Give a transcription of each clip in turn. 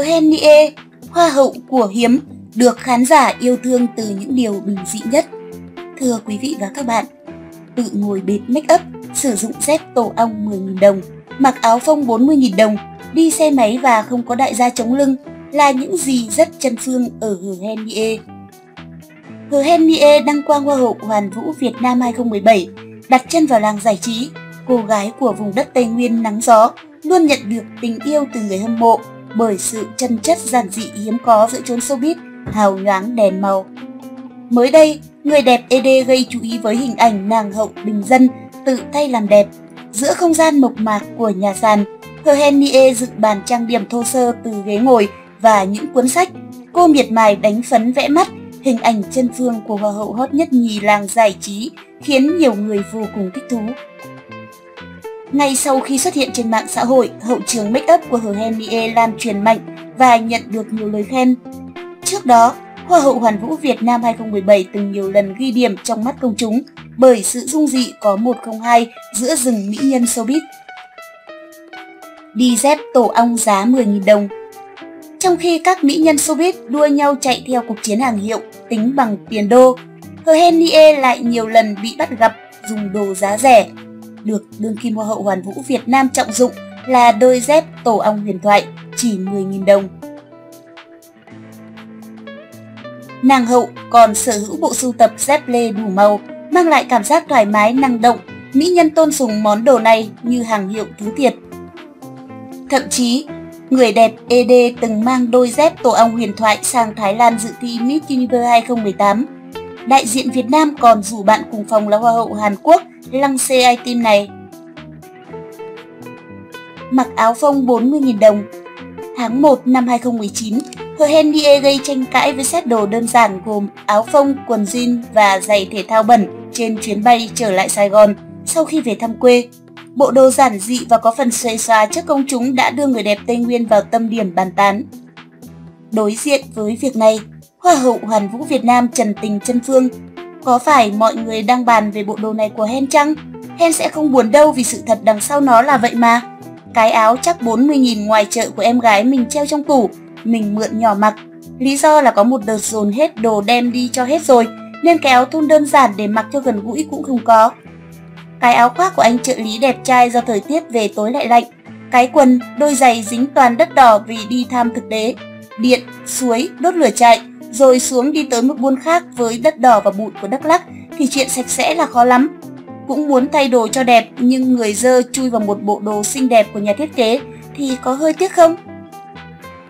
Hennie, hoa hậu của hiếm, được khán giả yêu thương từ những điều bình dị nhất. Thưa quý vị và các bạn, tự ngồi bệt make up, sử dụng dép tổ ong 10.000 đồng, mặc áo phông 40.000 đồng, đi xe máy và không có đại gia chống lưng là những gì rất chân phương ở Hờ Hennie. Hờ đăng quang Hoa hậu Hoàn vũ Việt Nam 2017, đặt chân vào làng giải trí, cô gái của vùng đất Tây Nguyên nắng gió luôn nhận được tình yêu từ người hâm mộ bởi sự chân chất giản dị hiếm có giữa chốn showbiz hào nhoáng đèn màu. Mới đây, người đẹp ED gây chú ý với hình ảnh nàng hậu bình dân tự tay làm đẹp. Giữa không gian mộc mạc của nhà sàn, Hờ dựng bàn trang điểm thô sơ từ ghế ngồi và những cuốn sách. Cô miệt mài đánh phấn vẽ mắt, hình ảnh chân phương của hoa hậu hot nhất nhì làng giải trí khiến nhiều người vô cùng thích thú. Ngay sau khi xuất hiện trên mạng xã hội, hậu trường make up của Hờ Henie lan truyền mạnh và nhận được nhiều lời khen. Trước đó, Hoa hậu Hoàn vũ Việt Nam 2017 từng nhiều lần ghi điểm trong mắt công chúng bởi sự dung dị có 102 giữa rừng mỹ nhân showbiz. Đi dép tổ ong giá 10.000 đồng Trong khi các mỹ nhân showbiz đua nhau chạy theo cuộc chiến hàng hiệu tính bằng tiền đô, Hờ Henie lại nhiều lần bị bắt gặp dùng đồ giá rẻ được đương kim hoa hậu Hoàn vũ Việt Nam trọng dụng là đôi dép tổ ong huyền thoại chỉ 10.000 đồng. Nàng hậu còn sở hữu bộ sưu tập dép lê đủ màu, mang lại cảm giác thoải mái năng động, mỹ nhân tôn sùng món đồ này như hàng hiệu thứ thiệt. Thậm chí, người đẹp ED từng mang đôi dép tổ ong huyền thoại sang Thái Lan dự thi Miss Universe 2018. Đại diện Việt Nam còn rủ bạn cùng phòng là Hoa hậu Hàn Quốc lăng xê item này. Mặc áo phông 40.000 đồng Tháng 1 năm 2019, Hờ gây tranh cãi với set đồ đơn giản gồm áo phông, quần jean và giày thể thao bẩn trên chuyến bay trở lại Sài Gòn sau khi về thăm quê. Bộ đồ giản dị và có phần xoay xóa trước công chúng đã đưa người đẹp Tây Nguyên vào tâm điểm bàn tán. Đối diện với việc này, Hoa hậu Hoàn vũ Việt Nam Trần Tình Trân Phương có phải mọi người đang bàn về bộ đồ này của Hen chăng? Hen sẽ không buồn đâu vì sự thật đằng sau nó là vậy mà. Cái áo chắc 40.000 ngoài chợ của em gái mình treo trong tủ, mình mượn nhỏ mặc. Lý do là có một đợt dồn hết đồ đem đi cho hết rồi, nên cái áo thun đơn giản để mặc cho gần gũi cũng không có. Cái áo khoác của anh trợ lý đẹp trai do thời tiết về tối lại lạnh. Cái quần, đôi giày dính toàn đất đỏ vì đi tham thực tế. Điện, suối, đốt lửa chạy, rồi xuống đi tới một buôn khác với đất đỏ và bụi của Đắk Lắk thì chuyện sạch sẽ là khó lắm. Cũng muốn thay đồ cho đẹp nhưng người dơ chui vào một bộ đồ xinh đẹp của nhà thiết kế thì có hơi tiếc không?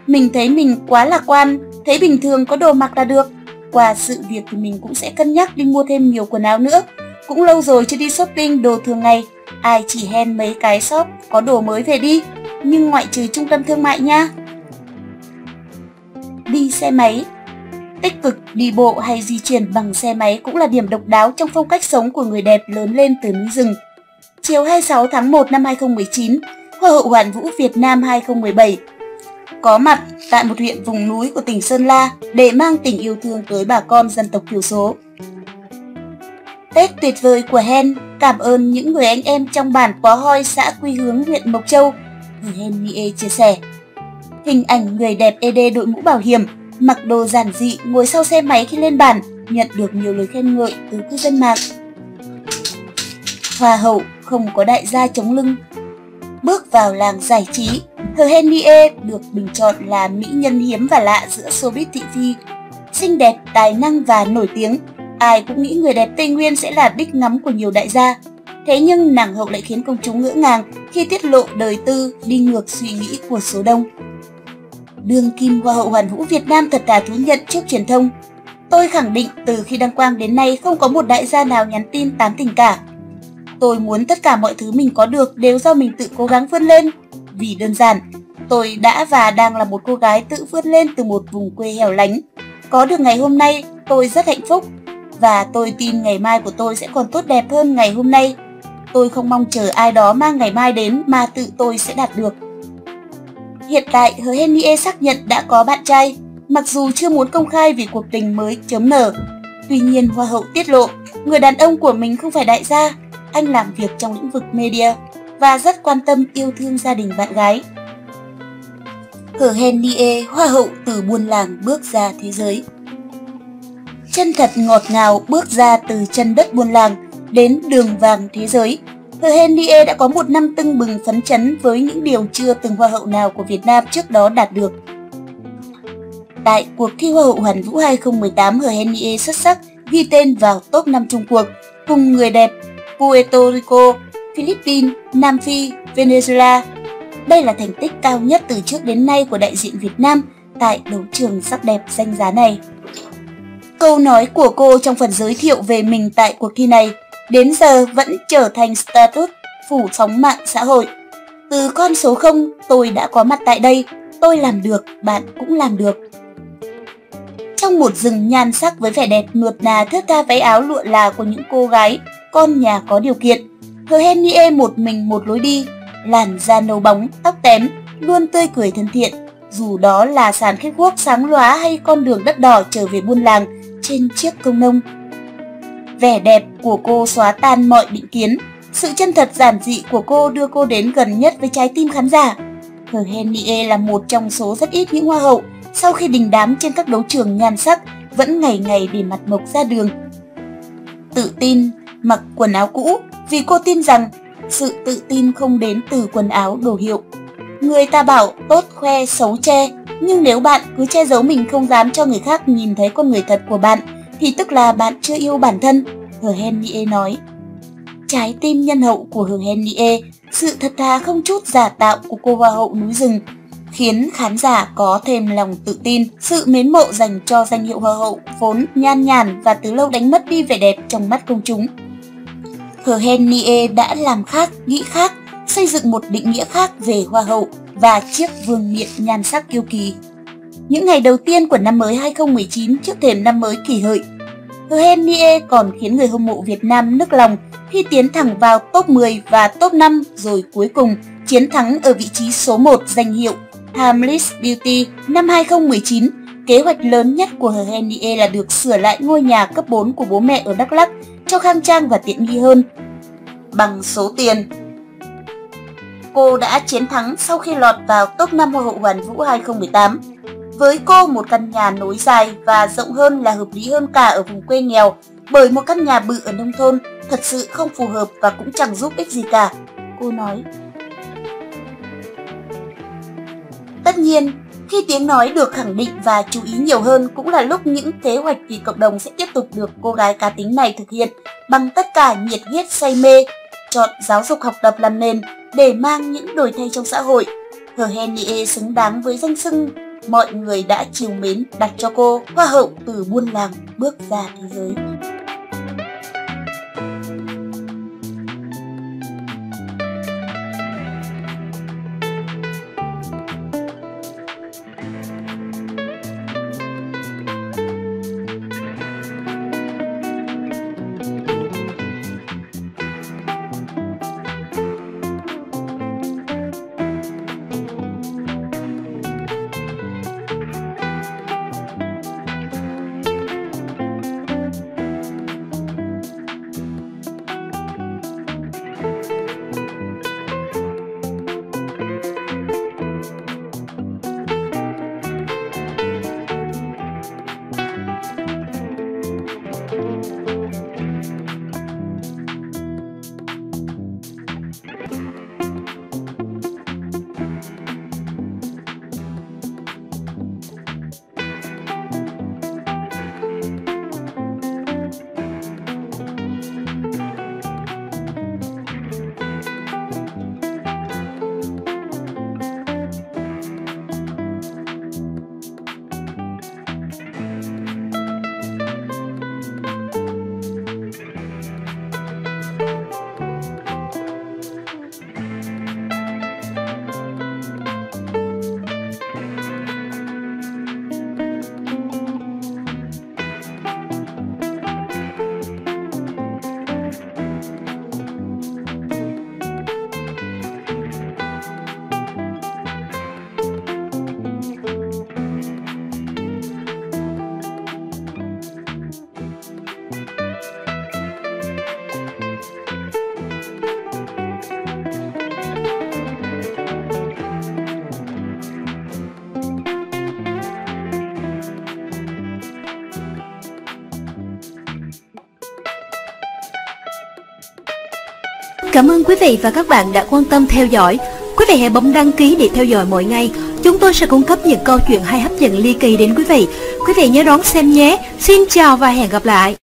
Mình thấy mình quá lạc quan, thấy bình thường có đồ mặc là được. Qua sự việc thì mình cũng sẽ cân nhắc đi mua thêm nhiều quần áo nữa. Cũng lâu rồi chưa đi shopping đồ thường ngày, ai chỉ hen mấy cái shop có đồ mới về đi, nhưng ngoại trừ trung tâm thương mại nha. Đi xe máy Tích cực đi bộ hay di chuyển bằng xe máy cũng là điểm độc đáo trong phong cách sống của người đẹp lớn lên từ núi rừng. Chiều 26 tháng 1 năm 2019, Hoa hậu Hoàn vũ Việt Nam 2017 có mặt tại một huyện vùng núi của tỉnh Sơn La để mang tình yêu thương tới bà con dân tộc thiểu số. Tết tuyệt vời của Hen, cảm ơn những người anh em trong bản Pó Hoi xã Quy Hướng huyện Mộc Châu, người Hen Mie chia sẻ. Hình ảnh người đẹp ED đội mũ bảo hiểm mặc đồ giản dị ngồi sau xe máy khi lên bản, nhận được nhiều lời khen ngợi từ cư dân mạng. Hoa hậu không có đại gia chống lưng. Bước vào làng giải trí, Hennie được bình chọn là mỹ nhân hiếm và lạ giữa showbiz thị phi. Xinh đẹp, tài năng và nổi tiếng, ai cũng nghĩ người đẹp Tây Nguyên sẽ là đích ngắm của nhiều đại gia. Thế nhưng nàng hậu lại khiến công chúng ngỡ ngàng khi tiết lộ đời tư đi ngược suy nghĩ của số đông. Đương kim Hoa hậu Hoàn vũ Việt Nam thật thà thú nhận trước truyền thông. Tôi khẳng định từ khi đăng quang đến nay không có một đại gia nào nhắn tin tán tình cả. Tôi muốn tất cả mọi thứ mình có được đều do mình tự cố gắng vươn lên. Vì đơn giản, tôi đã và đang là một cô gái tự vươn lên từ một vùng quê hẻo lánh. Có được ngày hôm nay, tôi rất hạnh phúc. Và tôi tin ngày mai của tôi sẽ còn tốt đẹp hơn ngày hôm nay. Tôi không mong chờ ai đó mang ngày mai đến mà tự tôi sẽ đạt được. Hiện tại, Hứa Henie xác nhận đã có bạn trai, mặc dù chưa muốn công khai vì cuộc tình mới chấm nở. Tuy nhiên, Hoa hậu tiết lộ, người đàn ông của mình không phải đại gia, anh làm việc trong lĩnh vực media và rất quan tâm yêu thương gia đình bạn gái. Hờ Henie, hoa hậu từ buôn làng bước ra thế giới. Chân thật ngọt ngào bước ra từ chân đất buôn làng đến đường vàng thế giới. The Henie đã có một năm tưng bừng phấn chấn với những điều chưa từng hoa hậu nào của Việt Nam trước đó đạt được. Tại cuộc thi Hoa hậu Hoàn vũ 2018, The Henie xuất sắc ghi tên vào top 5 Trung cuộc cùng người đẹp Puerto Rico, Philippines, Nam Phi, Venezuela. Đây là thành tích cao nhất từ trước đến nay của đại diện Việt Nam tại đấu trường sắc đẹp danh giá này. Câu nói của cô trong phần giới thiệu về mình tại cuộc thi này đến giờ vẫn trở thành status phủ sóng mạng xã hội. Từ con số 0, tôi đã có mặt tại đây, tôi làm được, bạn cũng làm được. Trong một rừng nhan sắc với vẻ đẹp nuột nà thướt tha váy áo lụa là của những cô gái, con nhà có điều kiện, Hờ Henie một mình một lối đi, làn da nâu bóng, tóc tém, luôn tươi cười thân thiện, dù đó là sàn khách quốc sáng lóa hay con đường đất đỏ trở về buôn làng trên chiếc công nông. Vẻ đẹp của cô xóa tan mọi định kiến, sự chân thật giản dị của cô đưa cô đến gần nhất với trái tim khán giả. Hờ Henie là một trong số rất ít những hoa hậu sau khi đình đám trên các đấu trường nhan sắc vẫn ngày ngày để mặt mộc ra đường. Tự tin, mặc quần áo cũ vì cô tin rằng sự tự tin không đến từ quần áo đồ hiệu. Người ta bảo tốt khoe xấu che, nhưng nếu bạn cứ che giấu mình không dám cho người khác nhìn thấy con người thật của bạn, thì tức là bạn chưa yêu bản thân, Hờ Nie nói. Trái tim nhân hậu của Hờ Nie, sự thật thà không chút giả tạo của cô hoa hậu núi rừng, khiến khán giả có thêm lòng tự tin, sự mến mộ dành cho danh hiệu hoa hậu vốn nhan nhản và từ lâu đánh mất đi vẻ đẹp trong mắt công chúng. Hờ Nie đã làm khác, nghĩ khác, xây dựng một định nghĩa khác về hoa hậu và chiếc vương miện nhan sắc yêu kỳ. Những ngày đầu tiên của năm mới 2019 trước thềm năm mới kỷ hợi, Hờ còn khiến người hâm mộ Việt Nam nức lòng khi tiến thẳng vào top 10 và top 5 rồi cuối cùng chiến thắng ở vị trí số 1 danh hiệu Timeless Beauty năm 2019. Kế hoạch lớn nhất của Hờ là được sửa lại ngôi nhà cấp 4 của bố mẹ ở Đắk Lắk cho khang trang và tiện nghi hơn. Bằng số tiền Cô đã chiến thắng sau khi lọt vào top 5 Hoa hậu Hoàn vũ 2018. Với cô, một căn nhà nối dài và rộng hơn là hợp lý hơn cả ở vùng quê nghèo, bởi một căn nhà bự ở nông thôn thật sự không phù hợp và cũng chẳng giúp ích gì cả, cô nói. Tất nhiên, khi tiếng nói được khẳng định và chú ý nhiều hơn cũng là lúc những kế hoạch vì cộng đồng sẽ tiếp tục được cô gái cá tính này thực hiện bằng tất cả nhiệt huyết say mê, chọn giáo dục học tập làm nền để mang những đổi thay trong xã hội. Hờ Henie xứng đáng với danh xưng mọi người đã chiều mến đặt cho cô hoa hậu từ buôn làng bước ra thế giới. Cảm ơn quý vị và các bạn đã quan tâm theo dõi. Quý vị hãy bấm đăng ký để theo dõi mỗi ngày. Chúng tôi sẽ cung cấp những câu chuyện hay hấp dẫn ly kỳ đến quý vị. Quý vị nhớ đón xem nhé. Xin chào và hẹn gặp lại.